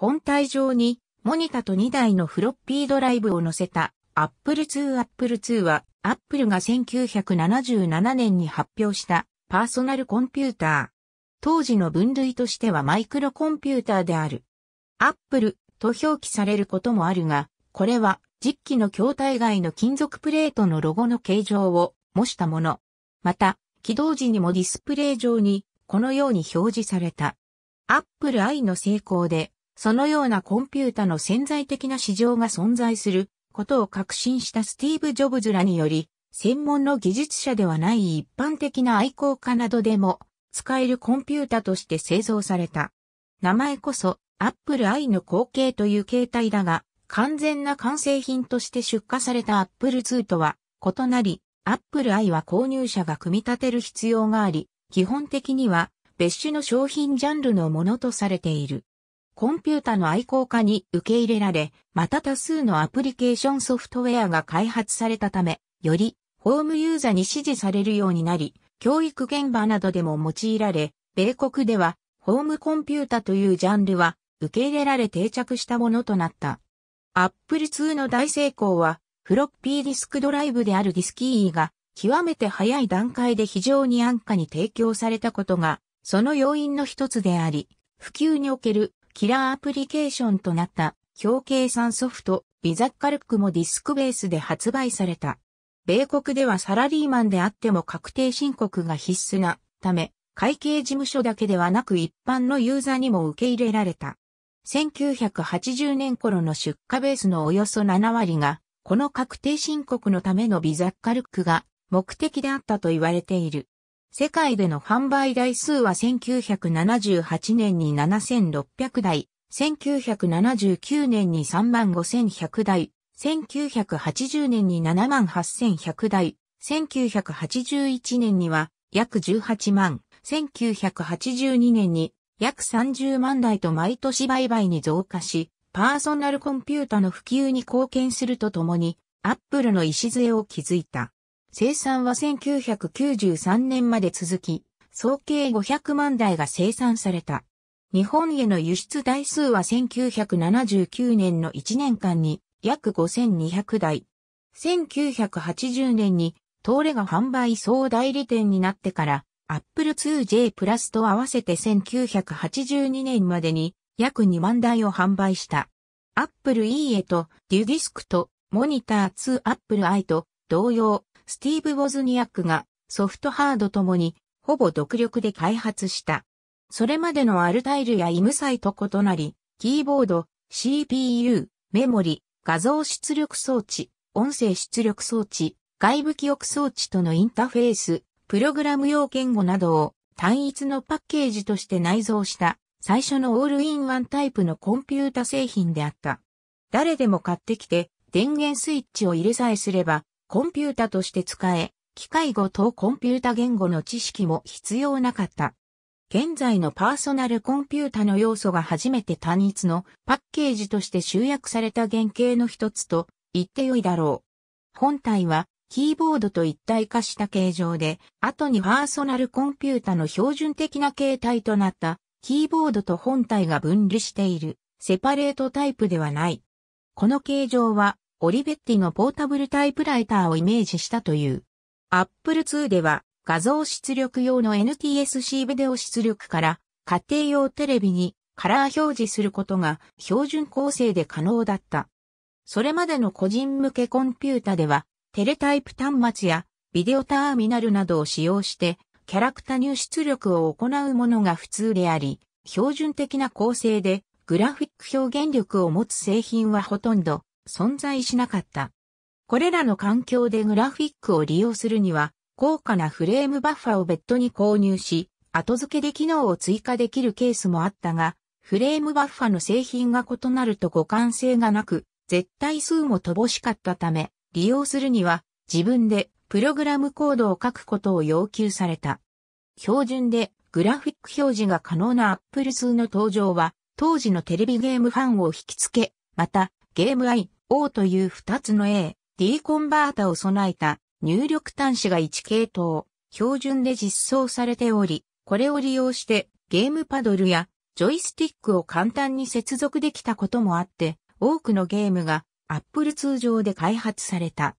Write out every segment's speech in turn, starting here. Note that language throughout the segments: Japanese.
本体上にモニタと2台のフロッピードライブを載せた Apple II Apple II は Apple が1977年に発表したパーソナルコンピューター。当時の分類としてはマイクロコンピューターである。Apple と表記されることもあるが、これは実機の筐体外の金属プレートのロゴの形状を模したもの。また、起動時にもディスプレイ上にこのように表示された。Apple I の成功で、そのようなコンピュータの潜在的な市場が存在することを確信したスティーブ・ジョブズらにより、専門の技術者ではない一般的な愛好家などでも使えるコンピュータとして製造された。名前こそ Apple I の後継という形態だが、完全な完成品として出荷された Apple II とは異なり、Apple I は購入者が組み立てる必要があり、基本的には別種の商品ジャンルのものとされている。コンピュータの愛好家に受け入れられ、また多数のアプリケーションソフトウェアが開発されたため、よりホームユーザーに支持されるようになり、教育現場などでも用いられ、米国ではホームコンピュータというジャンルは受け入れられ定着したものとなった。Apple II の大成功は、フロッピーディスクドライブであるディスキーが極めて早い段階で非常に安価に提供されたことが、その要因の一つであり、普及におけるキラーアプリケーションとなった表計算ソフト、ビザッカルックもディスクベースで発売された。米国ではサラリーマンであっても確定申告が必須なため、会計事務所だけではなく一般のユーザーにも受け入れられた。1980年頃の出荷ベースのおよそ7割が、この確定申告のためのビザッカルックが目的であったと言われている。世界での販売台数は1978年に7600台、1979年に35100台、1980年に78100台、1981年には約18万、1982年に約30万台と毎年売買に増加し、パーソナルコンピュータの普及に貢献するとともに、アップルの礎を築いた。生産は1993年まで続き、総計500万台が生産された。日本への輸出台数は1979年の1年間に約5200台。1980年に東レが販売総代理店になってから Apple 2J プラスと合わせて1982年までに約2万台を販売した。Apple E へとデュディスクとモニター2 Apple i と同様スティーブ・ボズニアックがソフトハードともにほぼ独力で開発した。それまでのアルタイルやイムサイと異なり、キーボード、CPU、メモリ、画像出力装置、音声出力装置、外部記憶装置とのインターフェース、プログラム用言語などを単一のパッケージとして内蔵した最初のオールインワンタイプのコンピュータ製品であった。誰でも買ってきて電源スイッチを入れさえすればコンピュータとして使え、機械語等コンピュータ言語の知識も必要なかった。現在のパーソナルコンピュータの要素が初めて単一のパッケージとして集約された原型の一つと言ってよいだろう。本体はキーボードと一体化した形状で、後にパーソナルコンピュータの標準的な形態となったキーボードと本体が分離しているセパレートタイプではない。この形状はオリベッティのポータブルタイプライターをイメージしたという。Apple II では画像出力用の NTSC ビデオ出力から家庭用テレビにカラー表示することが標準構成で可能だった。それまでの個人向けコンピュータではテレタイプ端末やビデオターミナルなどを使用してキャラクタ入出力を行うものが普通であり、標準的な構成でグラフィック表現力を持つ製品はほとんど存在しなかった。これらの環境でグラフィックを利用するには、高価なフレームバッファを別途に購入し、後付けで機能を追加できるケースもあったが、フレームバッファの製品が異なると互換性がなく、絶対数も乏しかったため、利用するには自分でプログラムコードを書くことを要求された。標準でグラフィック表示が可能な Apple 数の登場は、当時のテレビゲームファンを引きつけ、また、ゲーム I、O という2つの A、D コンバータを備えた入力端子が1系統、標準で実装されており、これを利用してゲームパドルやジョイスティックを簡単に接続できたこともあって、多くのゲームが Apple 通常で開発された。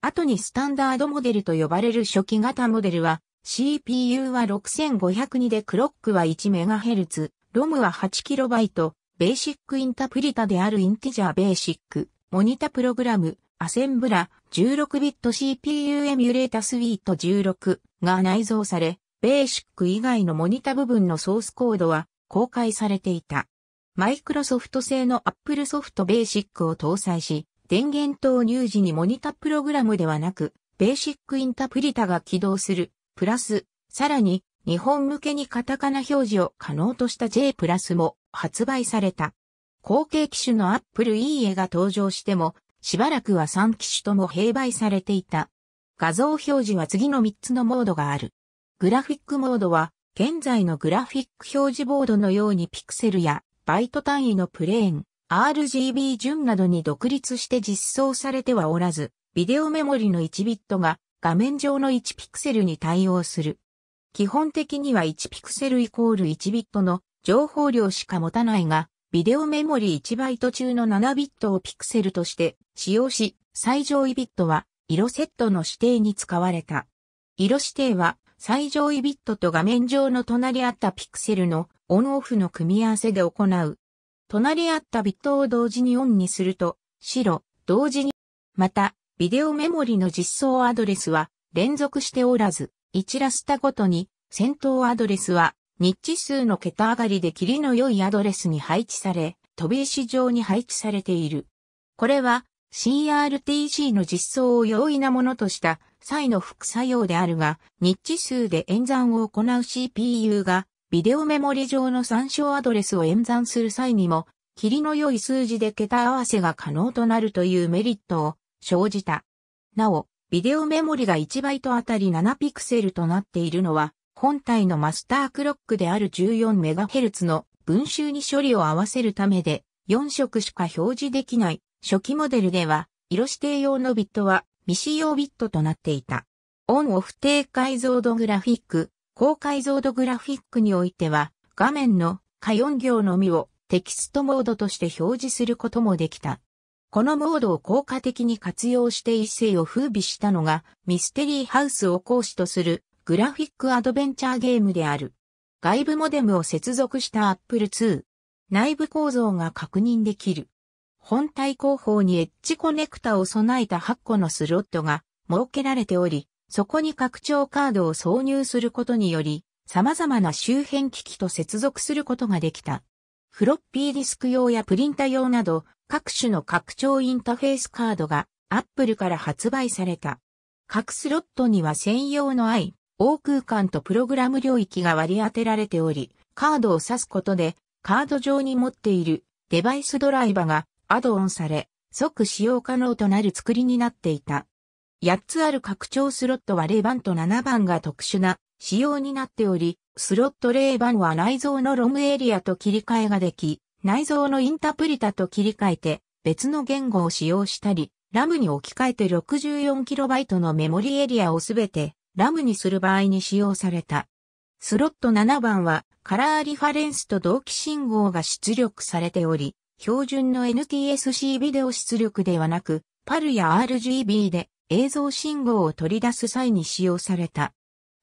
後にスタンダードモデルと呼ばれる初期型モデルは CPU は6502でクロックは 1MHz、ROM は 8KB、ベーシックインタプリタであるインティジャーベーシック、モニタプログラム、アセンブラ、16ビット CPU エミュレータスイート16が内蔵され、ベーシック以外のモニタ部分のソースコードは公開されていた。マイクロソフト製の Apple ソフトベーシックを搭載し、電源投入時にモニタプログラムではなく、ベーシックインタプリタが起動する、プラス、さらに、日本向けにカタカナ表示を可能とした J プラスも発売された。後継機種の Apple E が登場しても、しばらくは3機種とも併売されていた。画像表示は次の3つのモードがある。グラフィックモードは、現在のグラフィック表示ボードのようにピクセルやバイト単位のプレーン、RGB 順などに独立して実装されてはおらず、ビデオメモリの1ビットが画面上の1ピクセルに対応する。基本的には1ピクセルイコール1ビットの情報量しか持たないが、ビデオメモリ1バイト中の7ビットをピクセルとして使用し、最上位ビットは色セットの指定に使われた。色指定は最上位ビットと画面上の隣り合ったピクセルのオンオフの組み合わせで行う。隣り合ったビットを同時にオンにすると、白、同時に。また、ビデオメモリの実装アドレスは連続しておらず、1ラスタごとに先頭アドレスは日地数の桁上がりで切りの良いアドレスに配置され、飛び石状に配置されている。これは CRTC の実装を容易なものとした際の副作用であるが、日地数で演算を行う CPU がビデオメモリ上の参照アドレスを演算する際にも、切りの良い数字で桁合わせが可能となるというメリットを生じた。なお、ビデオメモリが1バイトあたり7ピクセルとなっているのは、本体のマスタークロックである 14MHz の文集に処理を合わせるためで4色しか表示できない初期モデルでは色指定用のビットは未使用ビットとなっていた。オンオフ低解像度グラフィック、高解像度グラフィックにおいては画面の下4行のみをテキストモードとして表示することもできた。このモードを効果的に活用して一世を風靡したのがミステリーハウスを講師とするグラフィックアドベンチャーゲームである。外部モデムを接続した Apple II。内部構造が確認できる。本体後方にエッジコネクタを備えた8個のスロットが設けられており、そこに拡張カードを挿入することにより、様々な周辺機器と接続することができた。フロッピーディスク用やプリンタ用など、各種の拡張インターフェースカードが Apple から発売された。各スロットには専用の i、大空間とプログラム領域が割り当てられており、カードを挿すことで、カード上に持っているデバイスドライバがアドオンされ、即使用可能となる作りになっていた。8つある拡張スロットは0番と7番が特殊な仕様になっており、スロット0番は内蔵のロムエリアと切り替えができ、内蔵のインタプリタと切り替えて別の言語を使用したり、ラムに置き換えて 64KB のメモリエリアをすべてラムにする場合に使用された。スロット7番はカラーリファレンスと同期信号が出力されており、標準の NTSC ビデオ出力ではなく、PAL や RGB で映像信号を取り出す際に使用された。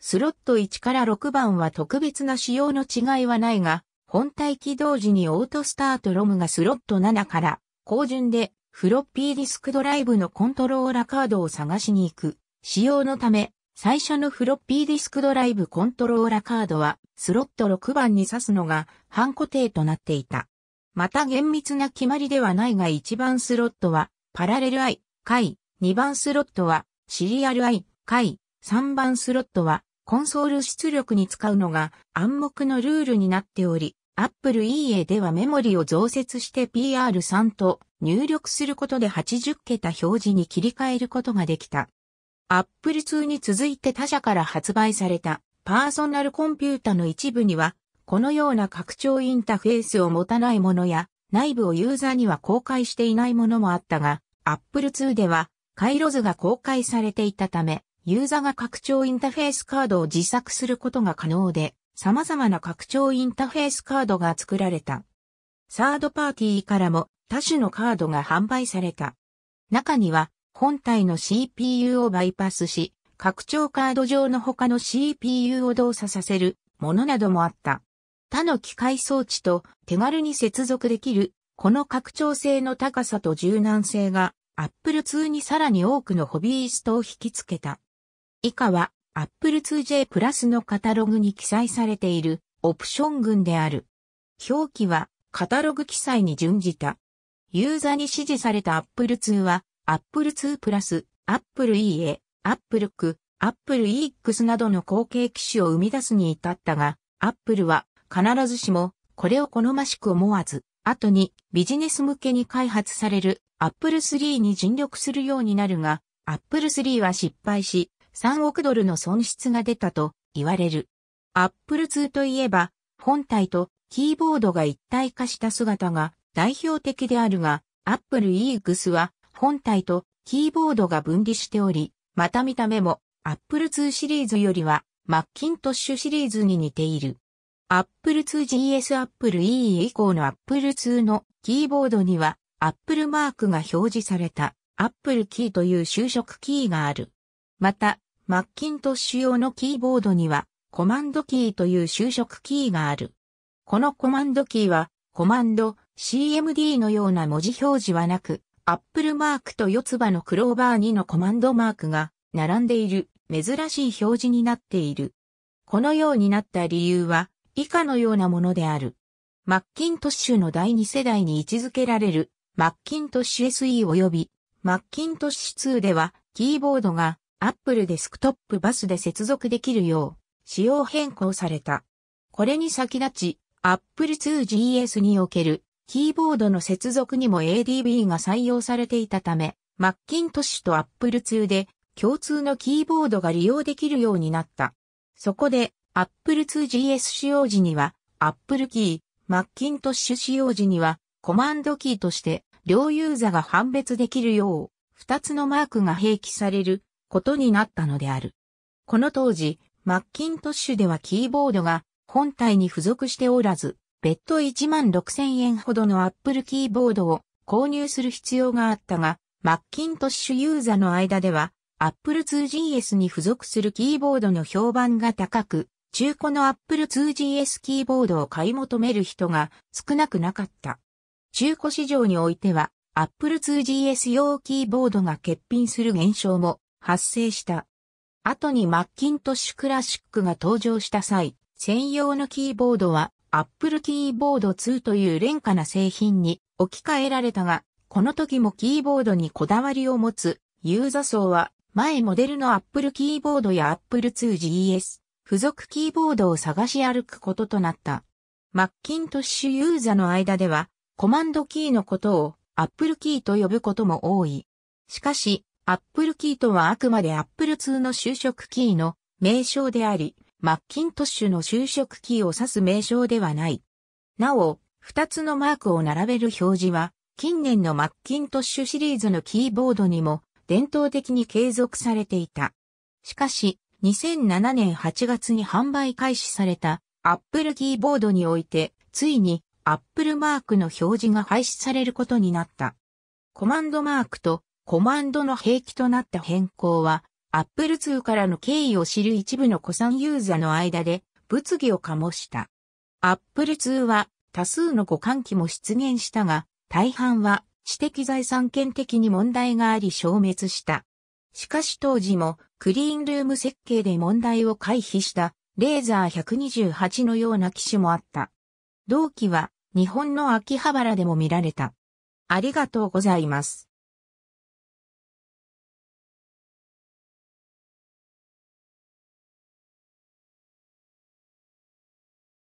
スロット1から6番は特別な仕様の違いはないが、本体起動時にオートスタートロムがスロット7から高順でフロッピーディスクドライブのコントローラカードを探しに行く仕様のため最初のフロッピーディスクドライブコントローラカードはスロット6番に挿すのが半固定となっていた。また厳密な決まりではないが1番スロットはパラレル I、回、2番スロットはシリアル I、回、3番スロットはコンソール出力に使うのが暗黙のルールになっており、Apple EA ではメモリを増設して PR3 と入力することで80桁表示に切り替えることができた。Apple II に続いて他社から発売されたパーソナルコンピュータの一部には、このような拡張インターフェースを持たないものや、内部をユーザーには公開していないものもあったが、Apple II では回路図が公開されていたため、ユーザーが拡張インターフェースカードを自作することが可能で、様々な拡張インターフェースカードが作られた。サードパーティーからも多種のカードが販売された。中には本体の CPU をバイパスし、拡張カード上の他の CPU を動作させるものなどもあった。他の機械装置と手軽に接続できる、この拡張性の高さと柔軟性が Apple II にさらに多くのホビーストを引きつけた。以下は Apple IIJ プラスのカタログに記載されているオプション群である。表記はカタログ記載に準じた。ユーザーに支持された Apple II は Apple II プラス、Apple IIe、Apple IIc、アップル EX などの後継機種を生み出すに至ったが、アップルは必ずしもこれを好ましく思わず、後にビジネス向けに開発される Apple 3に尽力するようになるが、Apple 3は失敗し、3億ドルの損失が出たと言われる。Apple 2といえば、本体とキーボードが一体化した姿が代表的であるが、Apple EX は本体とキーボードが分離しており、また見た目も Apple II シリーズよりはマッキントッシュシリーズに似ている。Apple II GS Apple E 以降の Apple II のキーボードには Apple マークが表示された Apple キーという就職キーがある。また、マッキントッシュ用のキーボードにはコマンドキーという就職キーがある。このコマンドキーはコマンド CMD のような文字表示はなく、アップルマークと四つ葉のクローバー2のコマンドマークが並んでいる珍しい表示になっている。このようになった理由は以下のようなものである。マッキントッシュの第2世代に位置づけられるマッキントッシュ SE 及びマッキントッシュ2ではキーボードがアップルデスクトップバスで接続できるよう仕様変更された。これに先立ち Apple 2GS におけるキーボードの接続にも ADB が採用されていたため、マッキントッシュと Apple 2で共通のキーボードが利用できるようになった。そこで Apple 2GS 使用時には Apple キー、マッキントッシュ使用時にはコマンドキーとして両ユーザが判別できるよう二つのマークが併記されることになったのである。この当時、マッキントッシュではキーボードが本体に付属しておらず、別途1万6000円ほどの Apple キーボードを購入する必要があったが、マッキントッシュユーザーの間では Apple 2GS に付属するキーボードの評判が高く、中古の Apple 2GS キーボードを買い求める人が少なくなかった。中古市場においては Apple 2GS 用キーボードが欠品する現象も発生した。後にマッキントッシュクラシックが登場した際、専用のキーボードは Apple Keyboard 2という廉価な製品に置き換えられたが、この時もキーボードにこだわりを持つユーザ層は前モデルの Apple Keyboard や Apple 2GS 付属キーボードを探し歩くこととなった。マッキントッシュユーザーの間ではコマンドキーのことを Apple キーと呼ぶことも多い。しかし、Apple キーとはあくまで Apple 2の就職キーの名称であり、マッキントッシュの就職キーを指す名称ではない。なお、二つのマークを並べる表示は、近年のマッキントッシュシリーズのキーボードにも伝統的に継続されていた。しかし、2007年8月に販売開始された Apple キーボードにおいて、ついに Apple マークの表示が廃止されることになった。コマンドマークとコマンドの併記となった変更は、Apple 2からの経緯を知る一部の古参ユーザーの間で物議を醸した。Apple 2は多数の互換機も出現したが、大半は知的財産権的に問題があり消滅した。しかし当時もクリーンルーム設計で問題を回避したレーザー128のような機種もあった。同機は日本の秋葉原でも見られた。ありがとうございます。